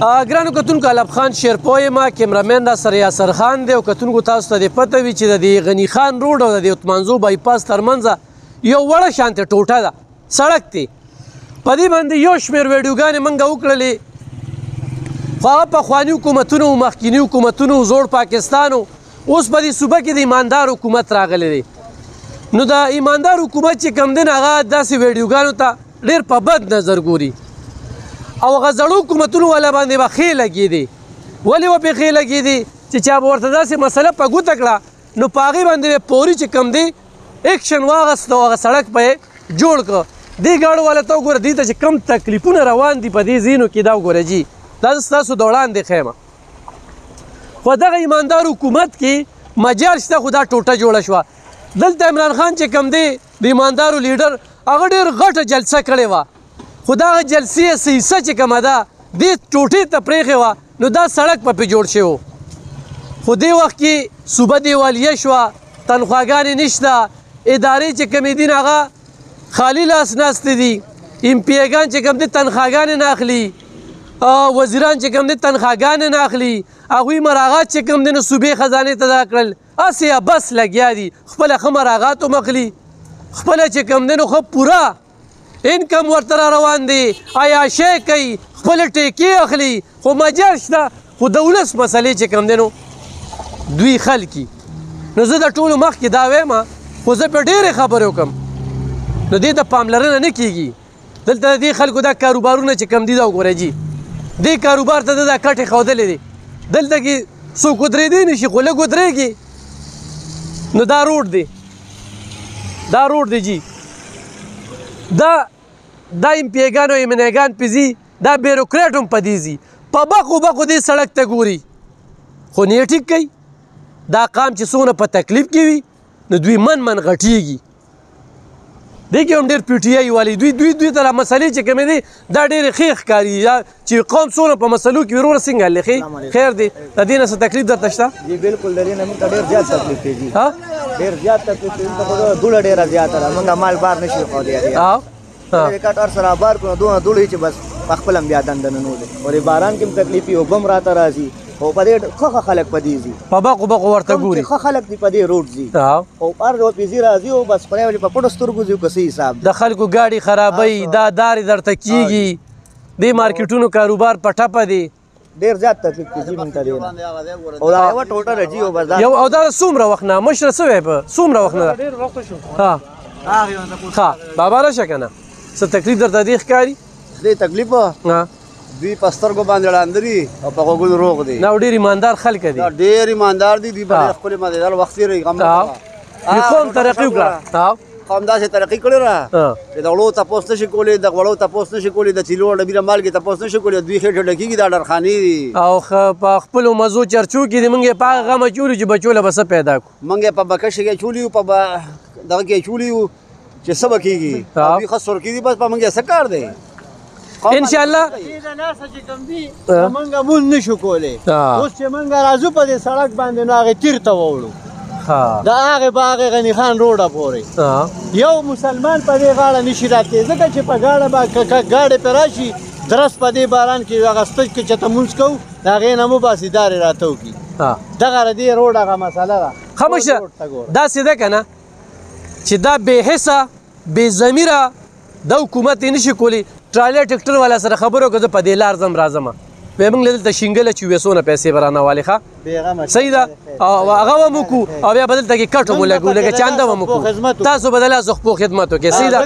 ګرانو کتونکو الف خان شیرپوی ما کیمرامین دا سره یاسر خان دی او کتونکو تاسو ته د پته وی چې د غنی خان روډ او د عثمانزو بای پاس ترمنځ یو وړه شانته ټوټه ده سړک دی په دې باندې یو شمیر ویډیوګانې منګه وکړلې خو په خوانی حکومتونو مخکینی حکومتونو زوړ پاکستانو اوس په دې صوبه کې د ایماندار حکومت راغلی دی نو دا ایماندار حکومت چې کم دین هغه داسې ویډیوګانو ته ډیر په بد نظر ګوري او هغه زړو حکومتونو ولا باندې به خې لګي دي ولې و په خې لګي دي چې چا ورته داسې مسله په ګوت کړه نو پاغي باندې پوری چې کم دی اکشن واغست او هغه سړک په جوړ ک دی ګاړو ولا ته ګور دي ته چې کم تکلیفونه روان دي په دې زینو کې دا ګورځي دا تاسو دوران دی خیمه په دغه ایماندار حکومت کې مجال شته خو دا ټوټه جوړه شوه دلته عمران خان چې کم دی د ایماندارو لیډر هغه ډېر غټه جلسه کړې وه خو دا جلسې سیسه چې کومه ده دې ټوټې ته پرېښې وه نو دا سړک په پې جوړ شوی خو دې وخت کې صوبه دیوالیه شوه تنخواګانې نشته ادارې چې کمې دي هغه خالی لاس ناست دي ایم پی ایګان چې کوم دي تنخواګانې نه اخلي او وزیران چې کوم دي تنخواګانې نه اخلي هغوی مراغات چې کوم دي نو صوبې خزانې ته دا کړل اسې بس لګیا دي خپل خه مراغات هم اخلي خپل چې کوم دي نو خو پوره انکم ورته روان دي عیاشې کوي خپل ټیکې اخلي خو مجال شته خو د ولس مسلې چې کم دینو دوی خلکی نو زه د ټولو مخ کې دا وایم خو زه په ډېرې خبرې وکم نو دې ته پاملرنه نه کیږي دلته دې خلکو دا کاروبارونه چې کم دي دا وګورئ جی دې کاروبار ته دا کټې خودلې دي دلته کې څوک درې دی نشي خو لګو درېږي نو دا روډ دی دا روډ دی جی دا دا امپیګان او امنیګان پیزي دا بیروکرات هم په دې ځي په بخو بخو دې سړک ته ګوري خو نه ټیک کوي دا قام چې څونه په تکلیف کې وي نو دوی من من غټیږي دغه هم ډېر پی ټی آی والی دوی دوی دوی ته مسلې چې کومې دي دا ډېر خیخ کاری یا چې قوم څونه په مسلو کې ورور څنګه لخي خیر دی د دې نه څه تکلیف درته شته جی بالکل د دې نه موږ ډېر زیات تکلیف کیږي ها ډېر زیات تکلیف کیږي ټول ډېر زیات ده موږ مال بار نشي خو دی ها ریکارډ ار سره بار کړو دوه دوړي چې بس په خپل بیا دند نه نو ولې باران کې تکلیف یو بم راته راځي او په دې خو خلک په دې زی په بقو بقو ورته ګوري خو خلک دی په دې روډ زی او ار دو پیزی راځي او بس خدای ولې په پټو سترګو زی کسي حساب د خلکو گاډي خرابې دا داري درته کیږي د مارکیټونو کاروبار په ټپه دی ډیر زیات تکلیف کې جی مونږ ته دی او دا یو ټوټه راځي او بازار یو او دا څومره وخت نه مشره سوې په څومره وخت نه ډیر وخت شو ها ها بابا را شکنه څه تکلیف درته دی ښکاری دې تکلیف ها دوی پستر کو باندې لاندري او په غوګل روغ دي نو ډیر ایماندار خلک دي ډیر ایماندار دي دوی په خپل مدار وخت لري غم نه کوم ترقی وکړه هم داسې ترقي کړې ده چې د غلو تپوس نه شي کولی د غوړو تپوس نه شي کولی د چیلو ډبي د مالګې تپوس نه شي کولی دوی خېټه ډکېږي دا ډرخانې دي او په خپلو مزو چرچو کې دي موږ یې په هغه غم اچولي چې بچو له به څه پیدا کړو موږ یې په بکش کې اچولي یو په دغه کې اچولي یو چې څه به کېږي دوی ښه سور کېږي بس په موږ یې څه کار دی ان شاء الله دې دا ناسه چې کم دی مونږه مون نشو کولای اوس چې مونږه راځو په دې سړک باندې نو هغه تیر ته وړو دا هغه باغ غنی خان روډه پورې یو مسلمان په دې غاړه نشي راته ځکه چې په غاړه با کګاړې پر راشي درس په دې باران کې هغه ستج کې چې ته مونږ کو دا غې نه مو باسي دار راتو کی دغه دې روډه غا مسله ده خاموشه دا سیده کنه چې دا به حصہ بی ضمیره د حکومت نشي کولی ټراله ټریکټر والا سره خبرو کوي په دې لار زم راځم به موږ دلته شینګل چې وسونه پیسې برانه والي ښه صحیح ده او هغه مو کو او بیا بدلته کې کټو مو لګو لکه چاندا مو کو تاسو بدلا زخ په خدمت کې صحیح ده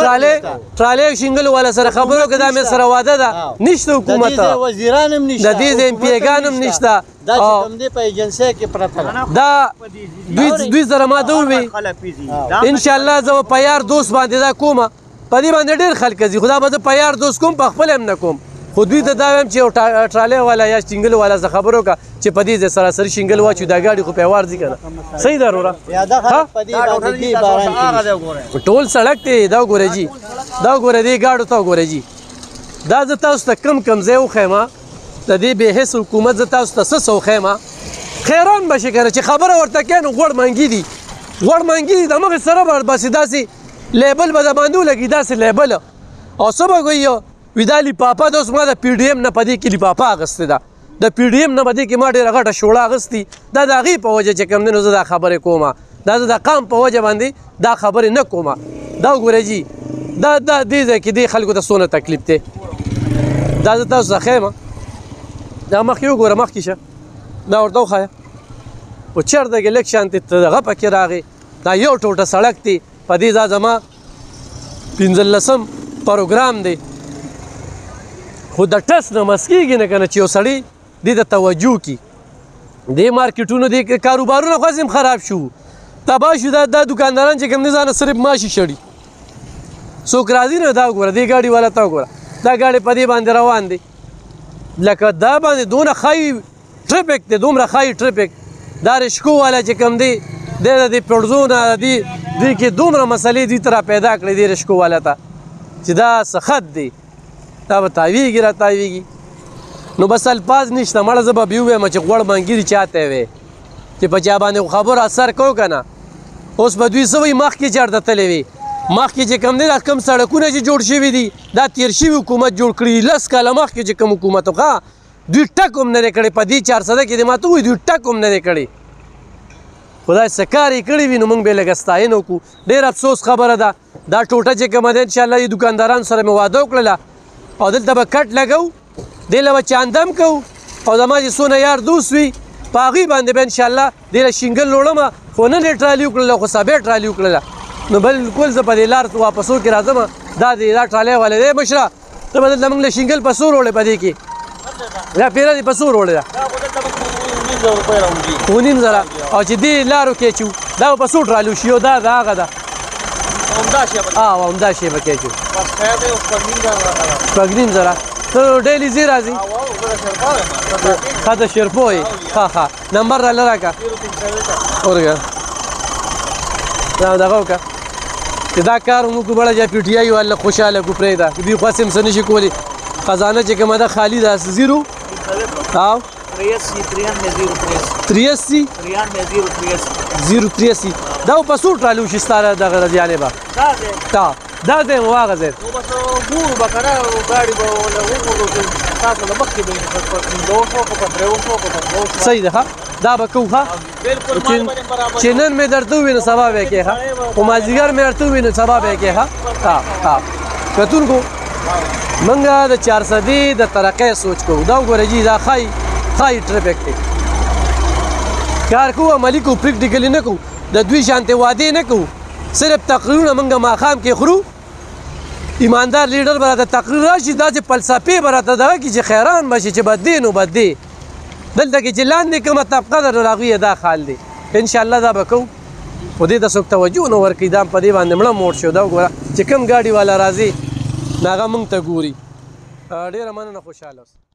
ټراله ټراله شینګل والا سره خبرو کوي دا مې سره واده ده نشته حکومت وزیرانم نشته د دې زم پیګانم نشته دا چې کوم دی په ایجنسی کې پرته ده دا دوی دوی سره ما ته ووي ان شاء الله زه په یار دوست باندې دا کوم په دې باندې ډېر خلک ځي خدا به په یار دوست کوم په خپل هم نه کوم خو دوی ته دا ویم چې ټراله والا یا شنګل والا ز خبرو کا چې په دې سراسر شنګل واچو دا غاړي خو په وار دي کنه صحیح ده وروره یا دا په دې باندې دی باران ټول سړک ته دا ګورې جی دا ګورې دی غاړو ته ګورې جی دا زه تاسو ته کم کم زه وخېما د دې به هیڅ حکومت زه تاسو ته څه سوخه ما خیران بشي کنه چې خبره ورته کین غوړ منګي دي غوړ منګي دي د مخ سره بر باسي داسي لیبل به باندې لګي داسي لیبل او سبا کوي ویدالی پاپا د اوس ما د پی ډی ایم نه پدې کې لپاپا غسته ده د پی ډی ایم نه پدې کې ما ډیره غټه شوړه غستی دا د غي په وجه چې کم نه زه دا خبره کومه دا د قام په وجه باندې دا خبره نه کومه دا وګورئ جی دا دا دې ځکه دې خلکو ته سونه تکلیف دی دا زه تاسو ته خیمه دا مخ یو ګوره مخ کې شه دا ورته وخایه او چېرته کې لک شانتي ته دغه پکې راغی دا یو ټوټه سړک دی په دې ځا زما پنځلسم پروګرام دی خو د ټس نه مسکیږي نه کنه چې یو سړی دې ته توجه کی دې مارکیټونو دې کاروبارونه خو هم خراب شو تبا شو دا, دا دکانداران چې کوم نه ځانه صرف ماشي شړي څوک راځي نه دا وګوره دې ګاډي والا تا وګوره دا ګاډي په دې باندې روان دي لکه دا باندې دونه خای ټریفیک ته دومره خای ټریفیک دا رشکو والا چې کم دی د دې پړزونه دی دې کې دومره مسلې دي تر پیدا کړې دې رشکو والا ته چې دا سخت دی دا به تاویږي را تاویږي نو بس الفاظ نشته مړه زه به بیو وایم چې غوړ منګیر چاته وي چې په چا باندې خبر اثر کو کنه اوس به دوی سوي مخ کې چړد تلې وي مخ کې چې کم نه کم سړکونه چې جوړ شوی دي دا تیر شوی حکومت جوړ کړی لس کاله مخ کې چې کم حکومت وکا دوی ټکم نه کړي په دې 400 کې د ماته وي دوی ټکم نه کړي خدای سکاري کړی وي نو موږ به لګستاینو کو ډیر افسوس خبره ده دا ټوټه چې کومه ده انشاءالله دې دکاندارانو سره مې واده وکړله او دلته به کټ لګو دې له به چاندم کوو او زما چې څونه یار دوست وي په هغوی باندې به انشاءالله دې له شینګل لوړم خو نه دې ټرالي وکړله خو سبې ټرالي وکړله نو بلکل زه په دې لار واپسو کې راځم دا دې دا ټرالۍ والې دی مشره ته بدل موږ له شنګل په سور وړې پدې کې دا پیره دې په سور وړې دا ونیم زره او چې دې لارو کې چو دا په سور رالو شي دا دا هغه ده همدا شی به اه همدا شی به کې چو بس خیر دې اوس پګنیم زره پګنیم زره ته ډېلی زی راځي خاطر شرپوي ها ها نمبر را لرا کا اورګه دا دا وکا چې دا کار موږ بڑا جا پی ټی آی والا خوشاله کو پرې دا دی خو سم سن شي کولی خزانه چې کومه ده خالی ده زیرو او 83 83 83 دا په سوټ رالو شي ستاره دغه رضیاله با تا دا ځای مو هغه ځای نو بس ګورو به کنه ګاډي به ولا وګورو چې تاسو له مخکې به نه پر دوه شو کو پر درو شو کو پر دوه شو صحیح ده ها دا به کو ها بالکل مال باندې برابر چې نن مې درته وینم سبا به کې ها او ما زیګر مې درته وینم سبا به کې ها ها ها کتونکو منګه د 400 د ترقې سوچ کو دا وګورئ جی دا خای خای ټریفیک دی کار کوه ملي کو پریکټیکلی نه کو د دوی شانته واده نه کو صرف تقریرونه موږ ماخام کې خورو ایماندار لیډر برا ته تقریر راشي دا چې فلسفي برا ته دا کې چې خیران بشي چې بد دین او بد دی دلته کې چې لاندې کومه طبقه در راغوي دا خال دی ان شاء الله دا بکو و دې د څوک توجه نه ورکې دا په دې باندې مړه موړ شو دا وګوره چې کم ګاډي والا راځي ناغه مونږ ته ګوري ډیره مننه خوشاله اوسئ